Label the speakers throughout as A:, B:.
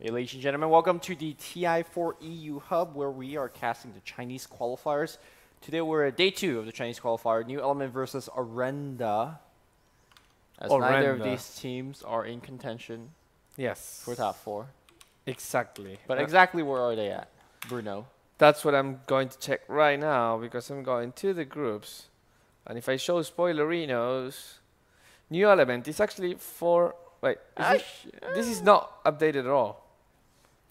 A: Hey, ladies and gentlemen, welcome to the TI4 EU Hub, where we are casting the Chinese qualifiers. Today we're at day two of the Chinese qualifier, New Element versus Orenda. As neither of these teams are in contention
B: Yes.
A: for top four.
B: Exactly.
A: But
B: Uh,
A: exactly where are they at, Bruno?
B: that's what I'm going to check right now because I'm going to the groups. And if I show spoilerinos, new element is actually for. Wait, is this is not updated at all.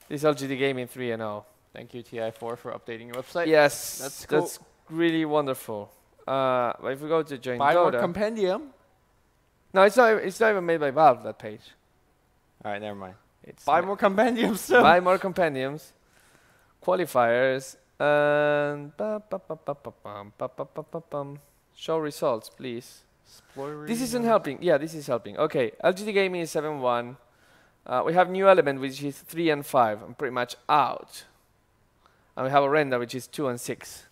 B: This is LGD Gaming 3 and 0.
A: Thank you, TI4, for updating your website.
B: Yes,
A: that's
B: that's, really wonderful. Uh, but if we go to join
A: Buy more
B: Dota,
A: compendium.
B: no, it's not. It's not even made by Valve. That page.
A: All right, never mind.
B: It's
A: Buy more compendiums still.
B: buy more compendiums, qualifiers, and ba- ba- ba- ba- ba- bum, ba- ba- ba- ba- bum. show results, please. This isn't helping. Yeah, this is helping. Okay, LGD Gaming is 7 1. Uh, we have New Element, which is 3 and 5. I'm pretty much out. And we have Orenda, which is 2 and 6.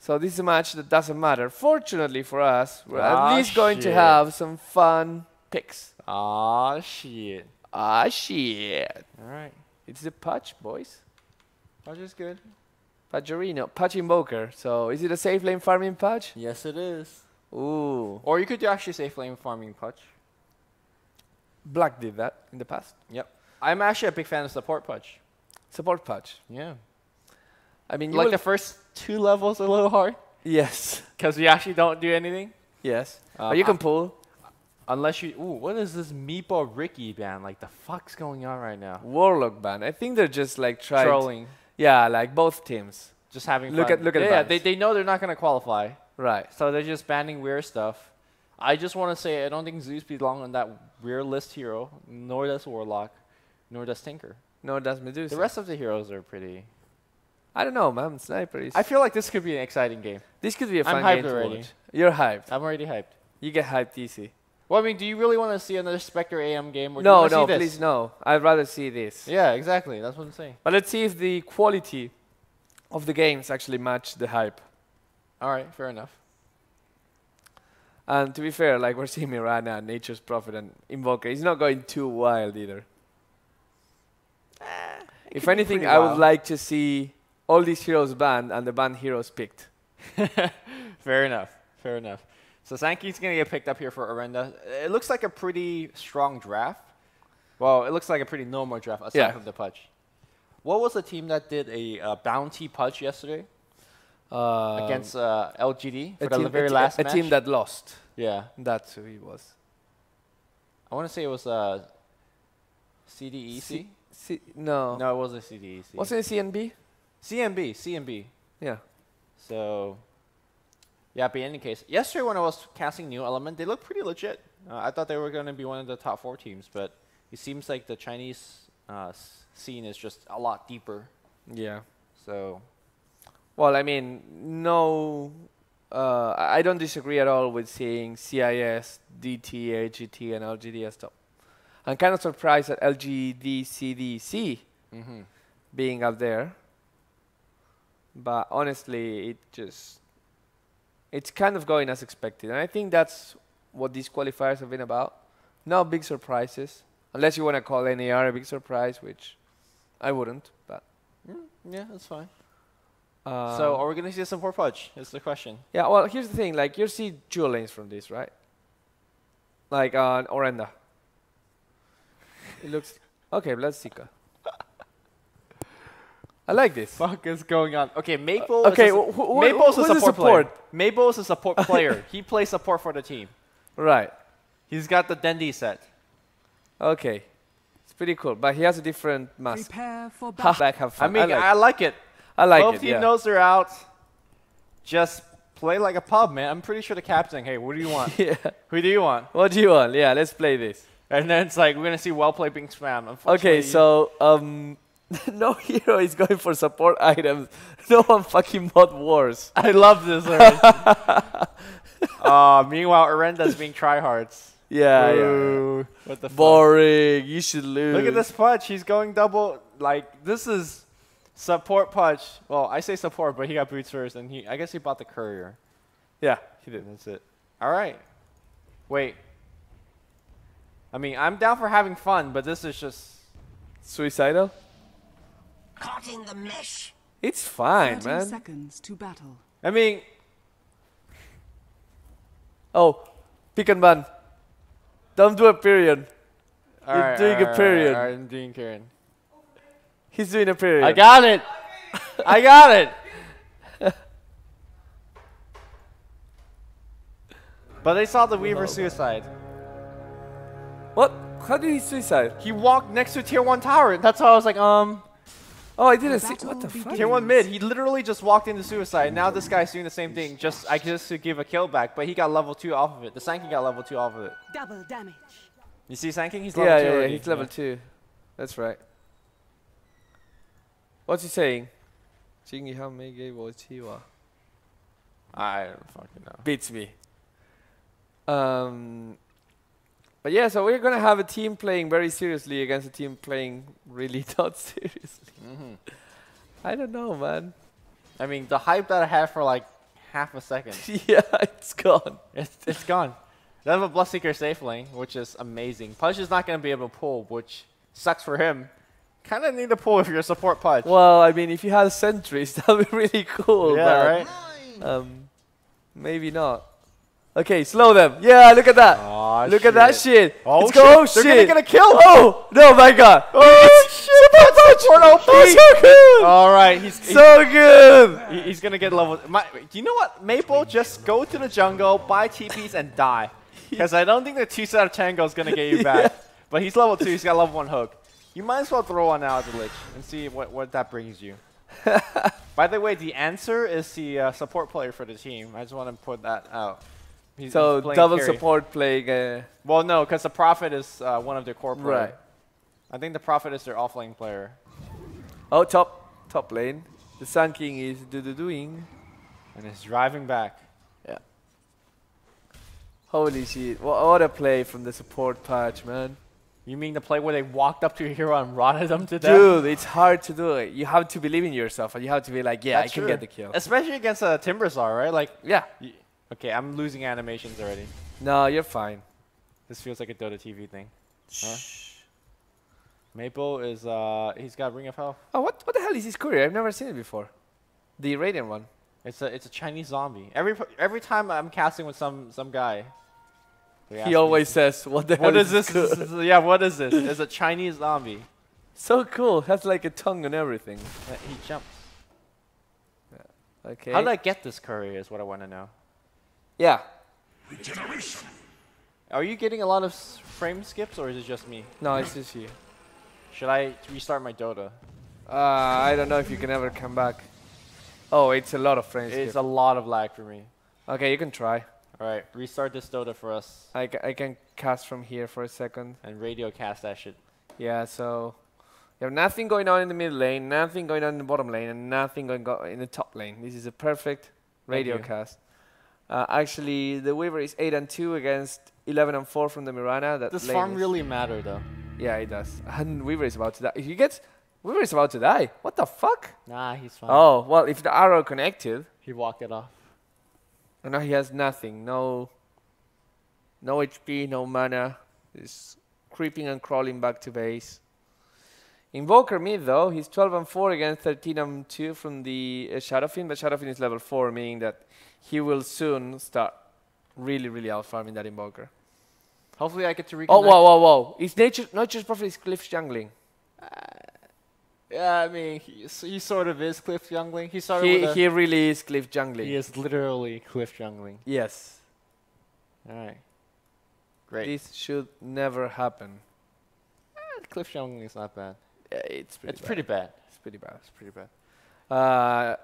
B: So this is a match that doesn't matter. Fortunately for us, we're
A: Ah,
B: at least going to have some fun picks.
A: Ah, shit.
B: Ah, shit.
A: All right.
B: It's the patch, boys.
A: Patch is good.
B: Pajarino, patch invoker. So is it a safe lane farming patch?
A: Yes, it is.
B: Ooh.
A: Or you could actually say flame farming punch.
B: Black did that in the past.
A: Yep. I'm actually a big fan of support Pudge.
B: Support patch.
A: Yeah.
B: I mean, you
A: like the first two levels a little hard
B: yes,
A: because we actually don't do anything.
B: yes.
A: Uh,
B: but you can pull.
A: Unless you, ooh, what is this Meepo Riki band? Like the fuck's going on right now?
B: Warlock ban. I think they're just like trying.
A: Trolling,
B: Yeah, like both teams.
A: just having
B: Look
A: fun.
B: at- look at the
A: yeah, yeah, they they know they're not gonna qualify,
B: Right.
A: so they're just banning weird stuff. I just want to say I don't think Zeus belong on that weird list hero, nor does Warlock, nor does Tinker.
B: No, does Medusa.
A: The rest of the heroes are pretty.
B: I don't know, man. Sniper is.
A: I feel like this could be an exciting game.
B: this could be a
A: I'm
B: fun
A: hyped
B: game
A: already.
B: watch. You're hyped.
A: I'm already hyped.
B: You get hyped easy.
A: Well, I mean, do you really want to see another Spectre AM game? Or do you
B: No, no,
A: see this?
B: please no. I'd rather see this.
A: Yeah, exactly. That's what I'm saying.
B: But let's see if the quality of the games actually match the hype.
A: All right, fair enough.
B: And to be fair, like we're seeing Mirana, Nature's Prophet, and Invoker, he's not going too wild either. if anything, I would like to see all these heroes banned and the banned heroes picked.
A: Fair enough. Fair enough. So Sand King's gonna get picked up here for Orenda. It looks like a pretty strong draft. Well, it looks like a pretty normal draft aside
B: Yeah.
A: from the pudge. What was the team that did a uh, bounty pudge yesterday
B: Uh,
A: against uh, LGD for
B: a
A: the very
B: a,
A: last
B: a
A: match?
B: team that lost.
A: yeah,
B: That's who he was.
A: I want to say it was uh, CDEC.
B: C- C- no.
A: no, it wasn't CDEC.
B: Wasn't it CNB?
A: CMB? CMB.
B: Yeah.
A: So, yeah, but in any case, yesterday when I was casting New Element, they looked pretty legit. Uh, I thought they were going to be one of the top four teams, but it seems like the Chinese uh, scene is just a lot deeper.
B: Yeah.
A: So,
B: Well, I mean, no, uh, I don't disagree at all with seeing CIS, DT, AGT, and LGD as top. I'm kind of surprised at LGD, CDC
A: hmm
B: being up there. But honestly, it just, it's kind of going as expected. And I think that's what these qualifiers have been about. No big surprises, unless you want to call NAR a big surprise, which I wouldn't. But
A: yeah, that's fine.
B: Uh,
A: so, are we going to see some more Pudge? Is the question.
B: Yeah, well, here's the thing. Like, you see dual lanes from this, right? Like on Orenda. It looks okay. Let's see. I like this.
A: Fuck is going on? Okay, Maple.
B: okay,
A: is a,
B: wh- wh- wh-
A: a
B: who's the
A: support, player.
B: support?
A: Maple is a support player. he plays support for the team.
B: Right.
A: He's got the Dendi set.
B: Okay. It's pretty cool, but he has a different mask.
C: Prepare for
B: Ha,
C: battle.
B: back have fun.
A: I mean,
B: I
A: I
B: like,
A: like it.
B: I like
A: Both
B: it.
A: team
B: Yeah.
A: knows they're out. Just play like a pub, man. I'm pretty sure the captain. Hey, what do you want?
B: yeah.
A: Who do you want?
B: What do you want? Yeah, let's play this.
A: And then it's like we're gonna see well play being spammed.
B: Okay, so um, no hero is going for support items. No one fucking mod wars.
A: I love this. uh, meanwhile, Orenda's being tryhards.
B: Yeah, yeah.
A: What the fuck?
B: Boring. You should lose.
A: Look at this Pudge. He's going double. Like this is support Pudge. Well, I say support, but he got boots first, and he. I guess he bought the courier.
B: Yeah, he did.
A: That's it. All right. Wait. I mean, I'm down for having fun, but this is just
B: Suicidal?
C: Caught in the mesh.
B: It's fine,
D: 30
B: man.
D: seconds to battle.
A: I mean,
B: Oh, pick and ban. Don't do a period. You're
A: alright,
B: doing a period.
A: alright, I'm doing Karen.
B: He's doing a period.
A: I got it. I got it. but they saw the Weaver suicide.
B: What? How did he suicide?
A: He walked next to tier one tower. That's why I was like, um,
B: Oh, I didn't see. What the fuck?
A: tier one mid. He literally just walked into suicide. Now this guy's doing the same thing. Just I just to give a kill back, but he got level two off of it. The Sand King got level two off of it.
D: Double damage.
A: You see Sand King? He's level
B: Yeah,
A: two
B: yeah, yeah. He's level two. That's right. What's he saying? Jingi Hamege Wochiwa.
A: I don't fucking know.
B: Beats me. Um, but yeah, so we're gonna have a team playing very seriously against a team playing really not seriously.
A: Mm -hmm.
B: I don't know, man.
A: I mean, the hype that I had for like half a second.
B: yeah, it's gone.
A: It's it's gone. They have a Bloodseeker safe lane, which is amazing. Pudge is not gonna be able to pull, which sucks for him Kind of need to pull if you're a support Pudge.
B: Well, I mean, if you had sentries, that would be really cool.
A: yeah,
B: but,
A: right?
B: Um, maybe not. Okay, slow them. Yeah, look at that.
A: Aw,
B: look at that shit.
A: Oh,
B: Let's go. Oh,
A: shit.
B: shit.
A: They're gonna get a kill.
B: Oh, no, my God.
A: Oh, shit! Support OP.
B: Oh, so good.
A: All right, he's, he's
B: so good.
A: He- He's gonna get level. My, do you know what? Maple, just go to the jungle, buy TPs, and die. Because I don't think the two set of Tango is gonna get you back. But he's level two. He's got level one hook. You might as well throw one out at the lich and see what, what that brings you. By the way, the answer is the uh, support player for the team. I just want to put that out. He's,
B: So
A: he's
B: double
A: carry.
B: support playing. Uh,
A: Well, no, because the prophet is uh, one of their core players.
B: right.
A: I think the prophet is their offlane player.
B: Oh, top top lane. The Sand King is do do doing.
A: And is driving back. Yeah.
B: Holy shit! What, what a play from the support patch, man.
A: You mean the play where they walked up to your hero and rotted them to death?
B: Dude, it's hard to do it. You have to believe in yourself, and you have to be like, yeah,
A: That's
B: I can
A: true.
B: get the kill.
A: Especially against a uh, Timbersaw, right? Like,
B: yeah.
A: okay, I'm losing animations already.
B: No, you're fine.
A: This feels like a Dota TV thing. Huh? Maple is, uh, he's got Ring of Health.
B: Oh, what what the hell is his courier? I've never seen it before. The Radiant one.
A: It's a, it's a Chinese zombie. Every every time I'm casting with some some guy,
B: He always says, "What the
A: "What
B: hell
A: is this? Is- yeah, what is this? It's a Chinese zombie.
B: So cool. Has like a tongue and everything.
A: Uh, He jumps.
B: Okay.
A: How did I get this courier? Is what I want to know.
B: yeah. Regeneration.
A: Are you getting a lot of s- frame skips, or is it just me?
B: No, it's just you.
A: Should I restart my Dota?
B: Uh, I don't know if you can ever come back. Oh, it's a lot of frames.
A: It's a lot of lag for me.
B: okay, you can try.
A: All right, restart this Dota for us
B: I, I can cast from here for a second.
A: and radio cast that shit.
B: Yeah, so you have nothing going on in the mid lane, nothing going on in the bottom lane, and nothing going go in the top lane. This is a perfect radio cast. Uh, actually, the Weaver is 8 and 2 against 11 and 4 from the Mirana. That
A: Does farm really matter though?
B: Yeah, it does. And Weaver is about to die. If he gets. Weaver is about to die. What the fuck?
A: Nah, he's fine.
B: Oh, well, if the arrow connected,
A: he walked it off.
B: And now he has nothing. No. No HP, no mana. He's creeping and crawling back to base. Invoker mid though, he's 12 and 4 against 13 and 2 from the uh, Shadowfiend, but Shadowfiend is level 4, meaning that he will soon start really, really out farming that Invoker.
A: Hopefully, I get to reconnect.
B: Oh, whoa, whoa, whoa. Is nature, Nature's Prophet is Cliff jungling.
A: Yeah, I mean, he, he sort of is Cliff Jungling. He started
B: He,
A: with
B: he really is Cliff jungling.
A: he is literally Cliff Jungling.
B: Yes.
A: All right, great.
B: This should never happen.
A: Cliff Jungling is not bad.
B: Yeah, it's pretty
A: it's
B: bad.
A: pretty bad.
B: It's pretty bad.
A: It's pretty bad.
B: Uh,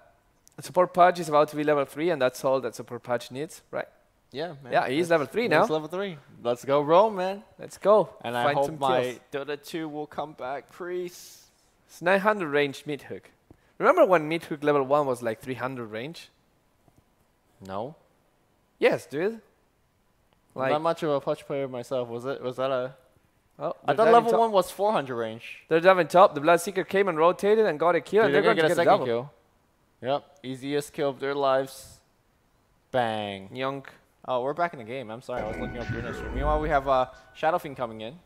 B: support patch is about to be level 3, and that's all that support patch needs, right?
A: Yeah, man.
B: Yeah, he's level 3
A: he's
B: now.
A: level three. Let's go, roll, man.
B: Let's go.
A: And I hope my
B: kills.
A: Dota 2 will come back, priest.
B: It's 900 range mid hook. Remember when mid hook level 1 was like 300 range?
A: No,
B: Yes, dude. Like,
A: not much of a Pudge player myself. Was it? Was that a?
B: oh,
A: I thought level one was 400 range.
B: They're diving top. The Bloodseeker came and rotated and got a kill,
A: Dude,
B: and they're, going to
A: get
B: get
A: a
B: a
A: second
B: double.
A: kill. Yep, easiest kill of their lives. Bang.
B: Yonk.
A: Oh, we're back in the game. I'm sorry, I was looking up Bruno's stream. Meanwhile, we have uh, Shadowfiend coming in.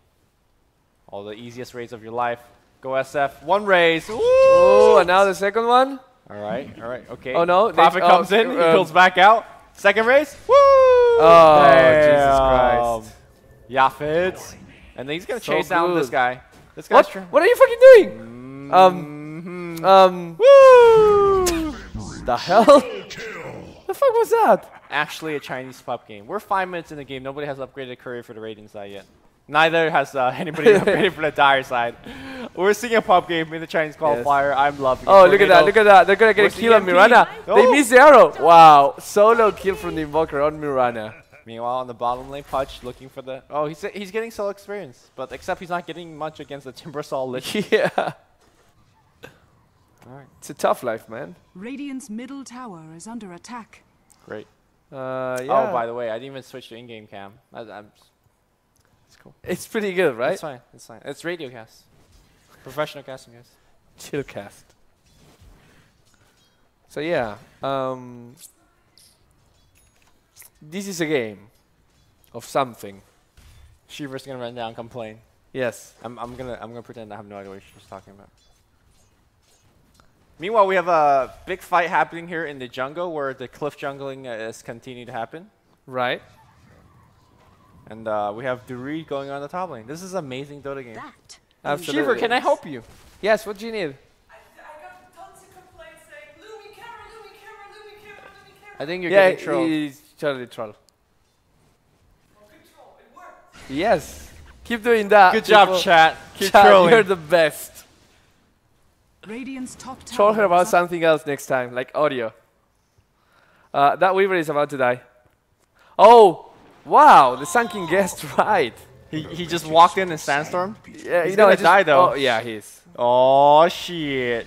A: All the easiest raids of your life. Go SF. One raise.
B: Oh, and now the second one.
A: All right, all right, okay.
B: Oh, no,
A: Prophet
B: oh,
A: comes in, he
B: um,
A: pulls back out. Second race. Woo!
B: Oh,
A: Damn.
B: Jesus Christ.
A: Yafit. And then he's gonna
B: So
A: chase down this guy. This guy's
B: What? What are you fucking doing?
A: Mhm.
B: Um, um,
A: Woo!
B: the hell? the fuck was that?
A: Actually, a Chinese pub game. We're five minutes in the game. Nobody has upgraded a courier for the Radiant side yet. Neither has uh, anybody upgraded for the dire side. We're seeing a pub game in the Chinese qualifier. I'm loving it.
B: Oh,
A: it.
B: look at that, look at that. They're gonna get
A: Where's
B: a kill on
A: EMP?
B: Mirana. They
A: Oh.
B: missed the arrow. Wow. Solo kill from the Invoker on Mirana.
A: Meanwhile, on the bottom lane, Pudge looking for the. Oh, he's he's getting solo experience, but except he's not getting much against the Timbersaw Lich.
B: yeah.
A: Alright,
B: It's a tough life, man.
D: Radiant's middle tower is under attack.
A: great.
B: Uh, yeah.
A: Oh, by the way, I didn't even switch to in-game cam. I, I'm. It's cool.
B: It's pretty good, right?
A: It's fine. It's fine. It's radio cast. Professional casting, guys.
B: Chillcast. So yeah, um, this is a game of something.
A: Shiver's gonna run down, complain.
B: Yes.
A: I'm, I'm gonna I'm gonna pretend I have no idea what she's talking about. Meanwhile, we have a big fight happening here in the jungle where the cliff jungling uh, is continuing to happen,
B: Right.
A: and uh, we have Duri going on the top lane. This is amazing Dota game.
D: That
B: Absolutely.
A: Shiver, can I help you?
B: Yes. What do you need?
A: I think you're
B: yeah,
A: getting trolled.
B: he's totally troll. Yes. Keep doing that.
A: Good job,
B: people.
A: chat. Keep
B: Chat,
A: trolling.
B: You're the best.
D: Radiant's top tower.
B: Troll her about something else next time, like audio. Uh, that Weaver is about to die. Oh, wow! The sunken guest, right?
A: He, he just walked in in sandstorm.
B: Yeah,
A: He's
B: you know,
A: gonna
B: just-
A: die, though.
B: Oh, yeah, he's.
A: Oh shit!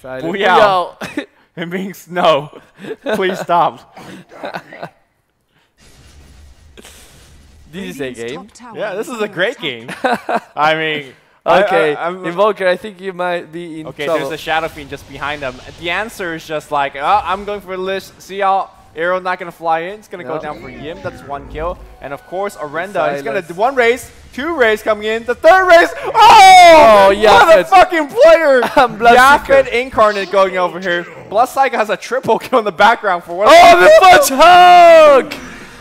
B: Silent.
A: Booyah.
B: Booyah.
A: It means no. Please stop.
B: this is a game.
A: Yeah, this is a great game. I mean,
B: Okay,
A: I, I'm-
B: Invoker, I think you might be in
A: Okay,
B: trouble.
A: there's a Shadow Fiend just behind them. The answer is just like, oh, I'm going for Lich. See how Arrow not going to fly in. It's going to
B: No.
A: go down for Yim. That's one kill. And of course, Orenda is going to do one race, two race coming in, the third race. Oh,
B: Oh,
A: what a fucking player. Yafet Incarnate going over here. Bloodseeker has a triple kill in the background for what?
B: Oh, the Pudge hug!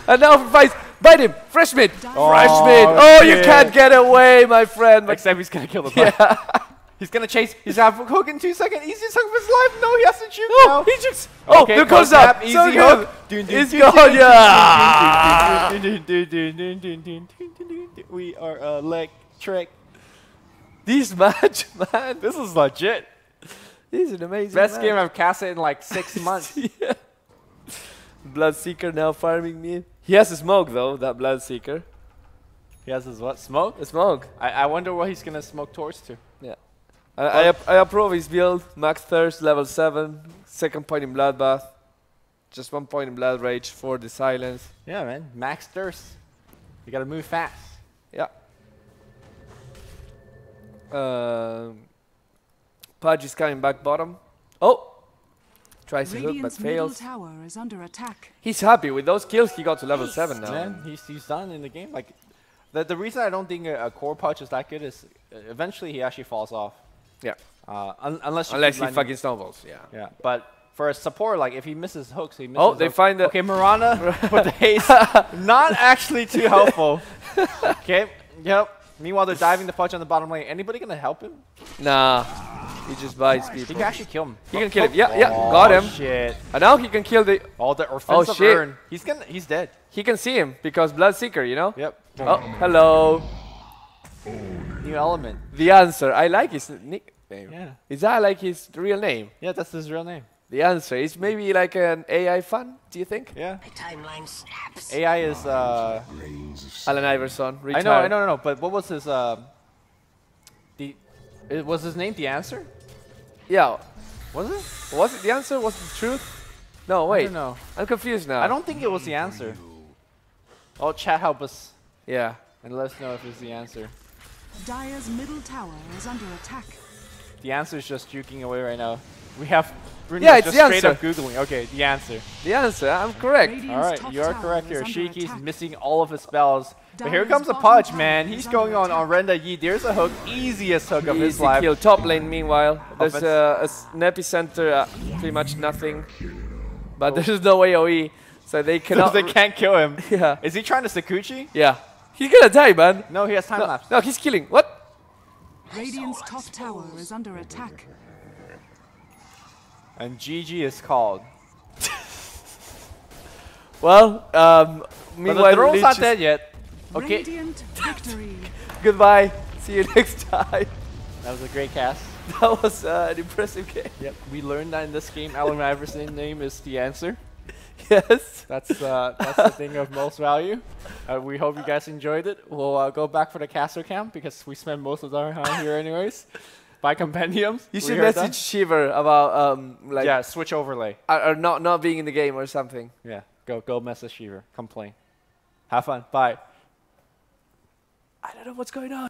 B: And now for fights. Bite him! Freshman!
A: Oh,
B: mid! Oh, you can't get away, my friend!
A: Except he's to kill the
B: yeah.
A: He's gonna chase. He's gonna hook in two seconds. Easiest hook of his life. No, he has to juke
B: oh,
A: now.
B: He just Oh,
A: okay,
B: there goes up.
A: Easy
B: so
A: hook.
B: It's gone. Yeah.
A: We are electric.
B: These match, man.
A: This is legit.
B: These are amazing.
A: Best
B: match.
A: game I've casted in like six months.
B: Blood Bloodseeker now farming me. He has a smoke though. That Bloodseeker.
A: He has his what? Smoke.
B: A smoke.
A: I I wonder what he's gonna smoke towards to.
B: Yeah. I, I, I approve his build. Max Thirst, level 7. Second point in Bloodbath. Just one point in Blood Rage for the silence.
A: Yeah, man. Max thirst. You gotta move fast.
B: Yeah. Um, Pudge is coming back bottom. Oh! Tries to hook but fails.
D: tower is under attack.
B: He's happy. With those kills, he got to level 7 now.
A: Man, he's, he's done in the game. Like, the, the reason I don't think a, a core Pudge is that good is uh, eventually he actually falls off.
B: Yeah.
A: Uh, un- unless
B: Unless he fucking snowballs. Yeah.
A: Yeah, but for a support, like if he misses hooks, he misses.
B: Oh, they
A: hooks.
B: find the-
A: Okay, Mirana with the haste, not actually too helpful. okay, yep. Meanwhile, they're diving the Pudge on the bottom lane. Anybody gonna help him?
B: Nah. He just buys
A: He
B: people.
A: can actually kill him.
B: He can kill him. Yeah, yeah.
A: Oh,
B: Got him.
A: Shit.
B: And now he can kill the.
A: All the offensive
B: shit.
A: urn. He's gonna. He's dead.
B: He can see him because Bloodseeker, you know?
A: Yep.
B: Oh, hello.
A: New element.
B: The answer. I like his nickname.
A: Yeah.
B: Is that like his real name?
A: Yeah, that's his real name.
B: The answer is maybe like an AI fan, do you think?
A: Yeah.
C: My timeline snaps.
A: AI is. uh
B: Allen Iverson.
A: I
B: Retired.
A: know. I know. No. But what was his? Uh, the. It, was his name the answer?
B: Yeah.
A: Was it?
B: Was it the answer? Was it the truth? No,
A: I
B: wait.
A: don't know.
B: I'm confused now.
A: I don't think it was the answer. Oh, chat help us
B: Yeah.
A: and let us know if it's the answer.
D: Dire's middle tower is under attack.
A: The answer is just juking away right now. We have Bruno's
B: Yeah, it's
A: just straight
B: answer.
A: up googling. Okay, the answer.
B: The answer, I'm correct.
D: Radiant's
A: All right, you are correct here.
D: under
A: Shiki's missing all of his spells. But here comes a
D: bottom Pudge,
A: man. He's going on on Renda Yi. There's a hook, easiest hook of his
B: Easy
A: life.
B: kill. Top lane, meanwhile, there's
A: Offense.
B: uh, a s- an epicenter, uh, pretty much nothing. But there's no AoE, so they
A: So
B: cannot.
A: they can't kill him.
B: yeah,
A: Is he trying to Sakuchi?
B: yeah. He's gonna die, man.
A: No, he has time
B: No,
A: lapse.
B: no, he's killing. What?
D: Radiant's top tower is under attack.
A: And GG is called.
B: Well, um,
A: But the throne's
B: Lich
A: not
B: is-
A: dead yet. Okay,
D: Radiant victory.
B: Goodbye. See you next time.
A: that was a great cast.
B: That was uh, an impressive game.
A: Yep, we learned that in this game, Allen Iverson name is the answer.
B: Yes.
A: That's uh, that's the thing of most value. Uh, we hope you guys enjoyed it. We'll uh, go back for the caster camp because we spend most of our time here anyways. Buy compendiums.
B: You should message Shiver about um like
A: yeah, switch overlay.
B: or, or not not being in the game or something.
A: Yeah, go go message Shiver. Complain. Have fun. Bye.
B: I don't know what's going on.